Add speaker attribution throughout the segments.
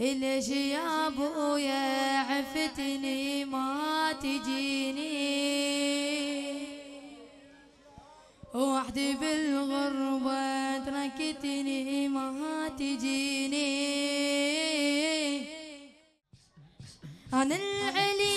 Speaker 1: ليش يا ابويا عفتني ما تجيني. وحدي بالغربة تركتني ما تجيني. أنا العلي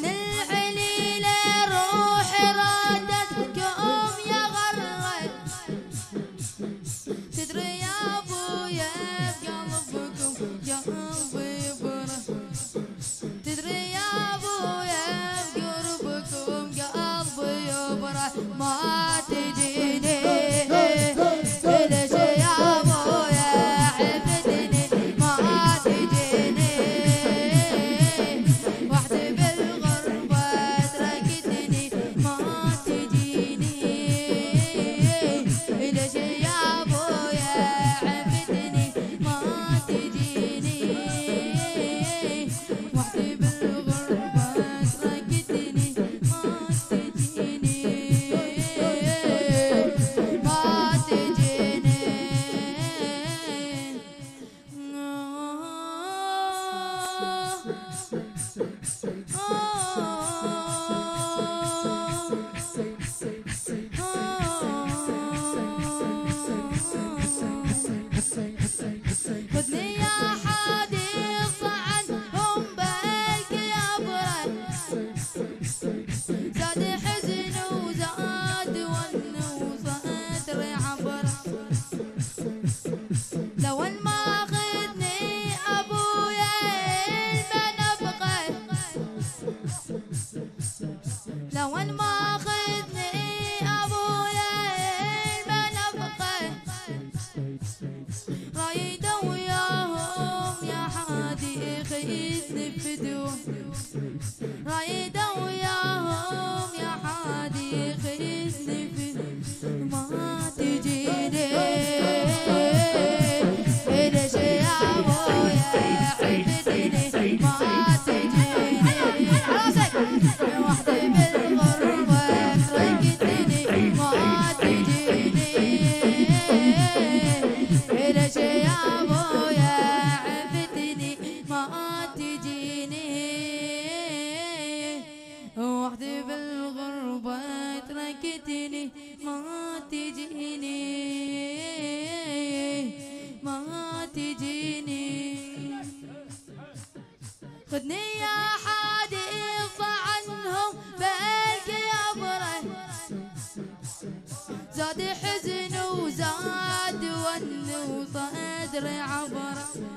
Speaker 1: channel. لو ما خذني أبويا ما نبقى. وياهم يا حادي خيزني بدون. زاد حزن وزاد ون وصدري عبره.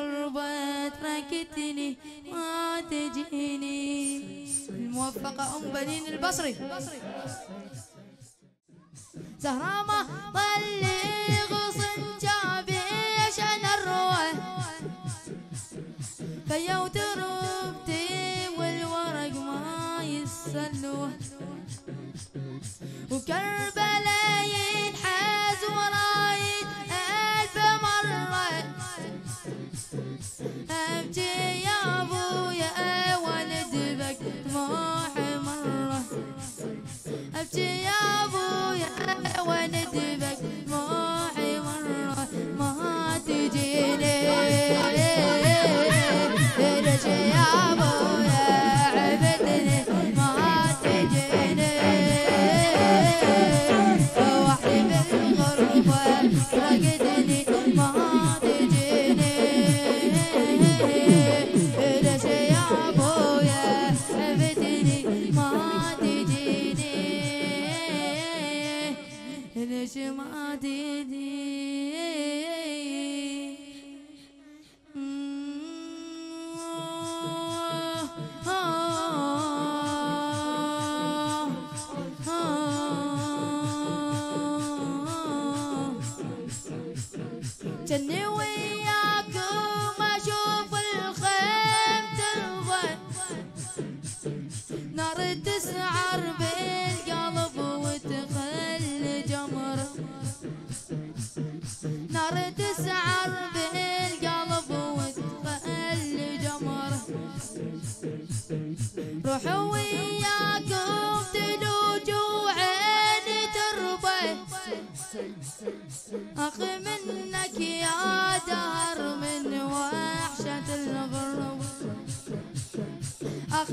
Speaker 1: الغربة تركتني ما تجيني. الموفقة أم بنين البصري. زهرامة ظلي غصن جابي عشان الروح. فيا وتربتي والورق ما يسلوه. وكرب أبكي يا جني وياكم أشوف الخيم تنضل نار تسعر بالقلب روحوا وياكم تلوج وعيني تربى أخ منك يا دهر من وحشة الغربة أخ